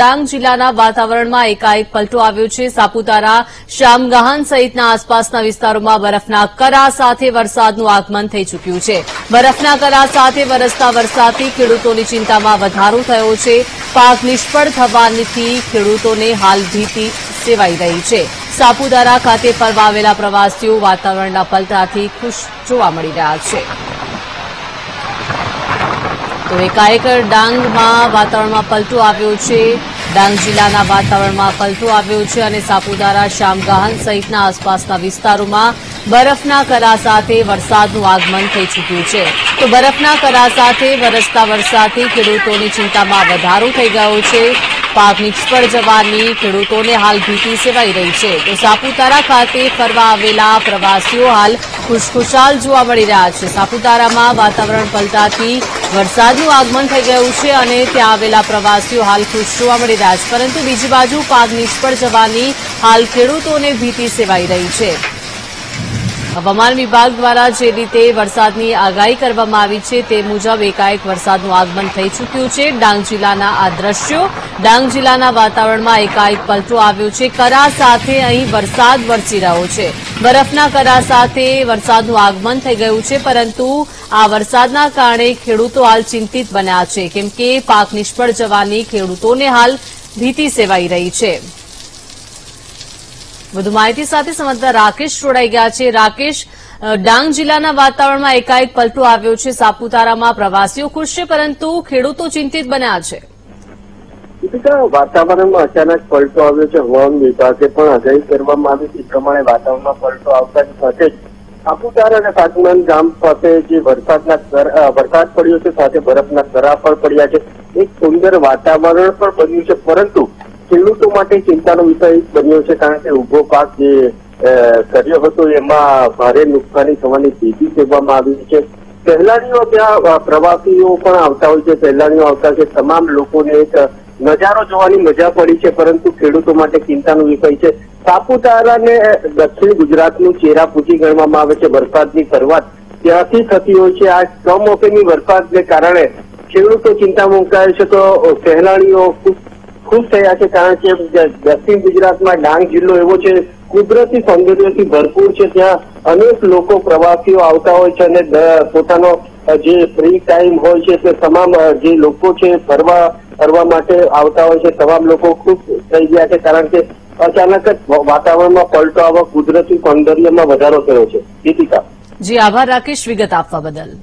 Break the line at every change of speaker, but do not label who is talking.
ડાંગ જિલ્લાના વાતાવરણમાં એકાએક પલટો આવ્યો છે. સાપુતારા શામગહાન સહિતના આસપાસના વિસ્તારોમાં બરફના કરા સાથે વરસાદનું આગમન થઈ ચૂક્યું છે. બરફના કરા સાથે વરસતા વરસાદથી ખેડૂતોની ચિંતામાં વધારો થયો છે. પાક નિષ્ફળ થવાથી ખેડૂતોને હાલ ભીતિ સેવાઈ રહી છે. સાપુતારા ખાતે ફરવા આવેલા પ્રવાસીઓ વાતાવરણના પલટાથી ખુશ જોવા મળી રહ્યા છે. તો એકાએક ડાંગમાં વાતાવરણમાં પલટો આવ્યો છે. ડાંગ જિલ્લાના વાતાવરણમાં પલટો આવ્યો છે અને સાપુતારા, શામગાહન સહિતના આસપાસના વિસ્તારોમાં બરફના કરા સાથે વરસાદનું આગમન થઈ ચૂક્યું છે. તો બરફના કરા સાથે વરસતા વરસાદથી ખેડૂતોની ચિંતામાં વધારો થઈ ગયો છે. પાક નિષ્ફળ જવાની ખેડૂતોને હાલ ભીતિ સેવાઈ રહી છે. તો સાપુતારા ખાતે ફરવા આવેલા પ્રવાસીઓ હાલ ખુશખુશાલ જોવા મળી રહ્યા છે. સાપુતારામાં વાતાવરણ પલટાથી વરસાદનું આગમન થઈ ગયું છે અને ત્યાં આવેલા પ્રવાસીઓ હાલ ખુશ જોવા મળી રહ્યા છે. પરંતુ બીજી બાજુ પાક નિષ્ફળ જવાની હાલ ખેડૂતોને ભીતિ સેવાઈ રહી છે. હવામાન વિભાગ દ્વારા જે રીતે વરસાદની આગાહી કરવામાં આવી છે તે મુજબ એકાએક વરસાદનું આગમન થઈ ચૂક્યું છે. ડાંગ જિલ્લાના આ દ્રશ્યો ડાંગ જિલ્લાના વાતાવરણમાં એકાએક પલટો આવ્યો છે. કરા સાથે અહીં વરસાદ વરસી રહ્યો છે. બરફના કરા સાથે વરસાદનું આગમન થઈ ગયું છે, પરંતુ આ વરસાદના કારણે ખેડૂતો હાલ ચિંતિત બન્યા છે. કેમ કે પાક નિષ્ફળ જવાની ખેડૂતોને હાલ ભીતિ સેવાઈ રહી છે. વધુ માહિતી સાથે સંવાદદાતા રાકેશ જોડાઈ ગયા છે. રાકેશ ડાંગ જિલ્લાના વાતાવરણમાં એકાએક પલટો આવ્યો છે. સાપુતારામાં પ્રવાસીઓ ખુશ છે, પરંતુ ખેડૂતો ચિંતિત બન્યા છે.
વાતાવરણમાં અચાનક પલટો આવ્યો છે. હવામાન વિભાગે પણ આગાહી કરવામાં આવી એ પ્રમાણે વાતાવરણમાં પલટો આવતા સાથે જ સાપુતારા અને સાગમન ગામ પાસે જે વરસાદના વરસાદ પડ્યો છે, સાથે બરફના કરા પણ પડ્યા છે. એક સુંદર વાતાવરણ પણ બન્યું છે. પરંતુ ખેડૂતો માટે ચિંતાનો વિષય બન્યો છે, કારણ કે ઊભો પાક જે કર્યો હતો, એમાં ભારે નુકસાની થવાની ભીતિ કહેવામાં આવી છે. સહેલાણીઓ ત્યાં પ્રવાસીઓ પણ આવતા હોય છે. સહેલાણીઓ આવતા છે. તમામ લોકોને એક નજારો જોવાની મજા પડી છે, પરંતુ ખેડૂતો માટે ચિંતાનો વિષય છે. સાપુતારાને દક્ષિણ ગુજરાતનું ચેરાપૂંજી ગણવામાં આવે છે, વરસાદની શરૂઆત ત્યાંથી થતી હોય છે. આ કમોસમી વરસાદને કારણે ખેડૂતો ચિંતામાં મુકાય છે, તો સહેલાણીઓ ખુશ થયા છે, કારણ કે દક્ષિણ ગુજરાતમાં ડાંગ જિલ્લો એવો છે, કુદરતી સૌંદર્યથી ભરપૂર છે. ત્યાં અનેક લોકો પ્રવાસીઓ આવતા હોય છે અને પોતાનો જે ફ્રી ટાઈમ હોય છે, તે તમામ જે લોકો છે, ફરવા ફરવા માટે આવતા હોય છે. તમામ લોકો ખુશ થઈ ગયા છે કારણ કે અચાનક જ વાતાવરણમાં પલટો આવવા કુદરતી સૌંદર્યમાં વધારો થયો છે. દીપિકા.
જી, આભાર રાકેશ. વિગત આપવા બદલ.